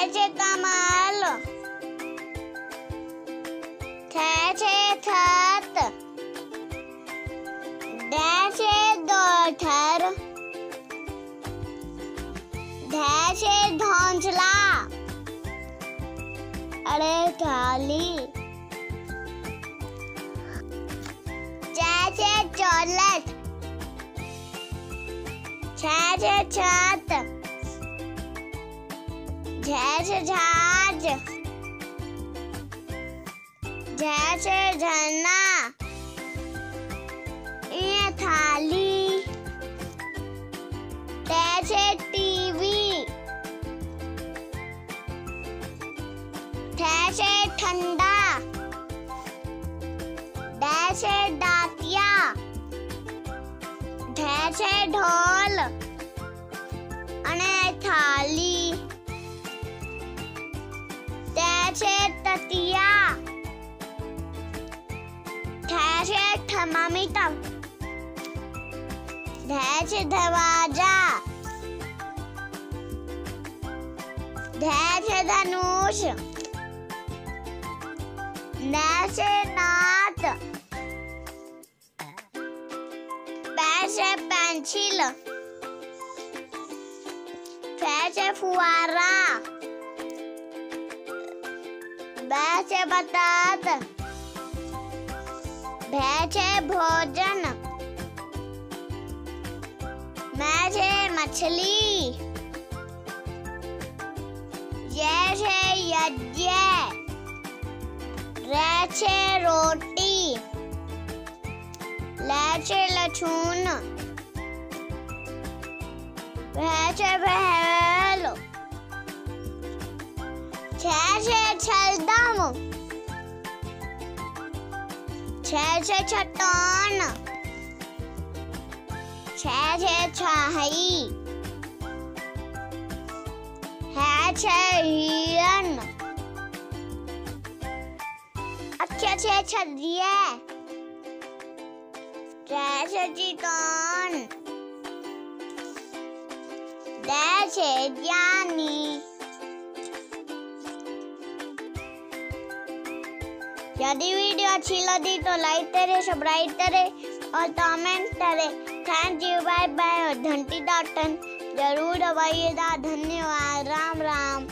छे कमल थे छे छत डे छे दोठर धे छे धौंसला अरे थाली चे छे चौलट छे छे छे झाज झे छे झरना। ये थाली। छे टीवी। छे ठंडा। डे छे डाकिया। ढे छे ढोल। धैर्य धवाजा धैर्य धनुष। नैसे नाथ पैसे पेंसिल। फैसे फुआरा। बैसे बतात। भैसे भोजन। मछली। यज है यज्ञ। रच है रोटी। लच है लछून। भैच है भैल। छह है छलदम। छह है छटान। अच्छा चिकन डैश ज्ञानी यदि वीडियो अच्छी लगी तो लाइक करे, सब्सक्राइब करे और कमेंट करे। थैंक यू बाय बाय और घंटी बटन ज़रूर दबाइएगा धन्यवाद राम राम।